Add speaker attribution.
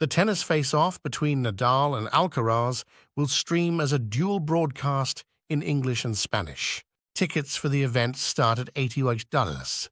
Speaker 1: The tennis face-off between Nadal and Alcaraz will stream as a dual broadcast in English and Spanish. Tickets for the event start at $88.